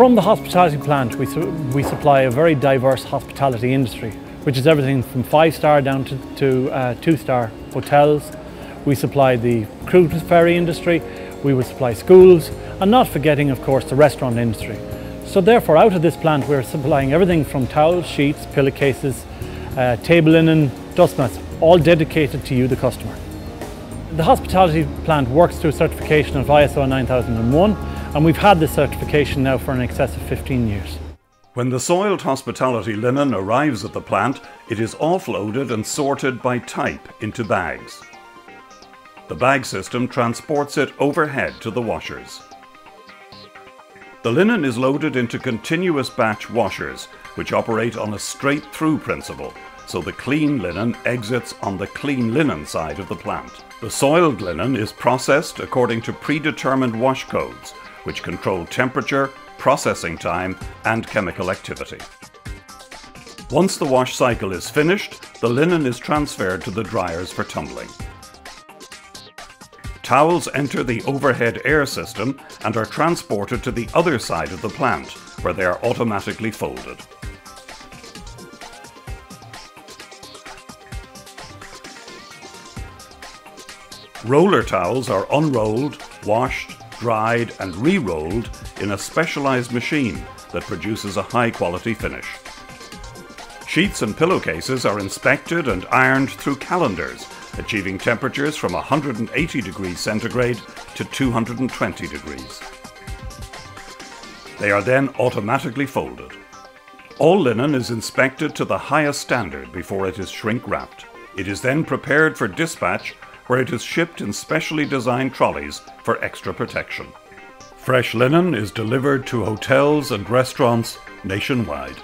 From the hospitality plant, we, su we supply a very diverse hospitality industry, which is everything from five star down to, to uh, two star hotels. We supply the cruise ferry industry, we will supply schools, and not forgetting, of course, the restaurant industry. So therefore, out of this plant, we're supplying everything from towels, sheets, pillowcases, uh, table linen, dust mats, all dedicated to you, the customer. The hospitality plant works through certification of ISO 9001 and we've had this certification now for an excess of 15 years. When the soiled hospitality linen arrives at the plant, it is offloaded and sorted by type into bags. The bag system transports it overhead to the washers. The linen is loaded into continuous batch washers, which operate on a straight-through principle, so the clean linen exits on the clean linen side of the plant. The soiled linen is processed according to predetermined wash codes, which control temperature, processing time, and chemical activity. Once the wash cycle is finished, the linen is transferred to the dryers for tumbling. Towels enter the overhead air system and are transported to the other side of the plant, where they are automatically folded. Roller towels are unrolled, washed, dried and re-rolled in a specialised machine that produces a high quality finish. Sheets and pillowcases are inspected and ironed through calenders, achieving temperatures from 180 degrees centigrade to 220 degrees. They are then automatically folded. All linen is inspected to the highest standard before it is shrink wrapped. It is then prepared for dispatch where it is shipped in specially designed trolleys for extra protection. Fresh linen is delivered to hotels and restaurants nationwide.